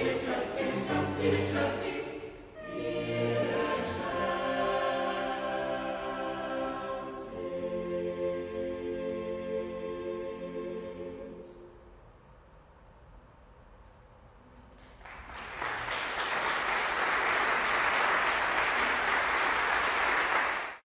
Sili,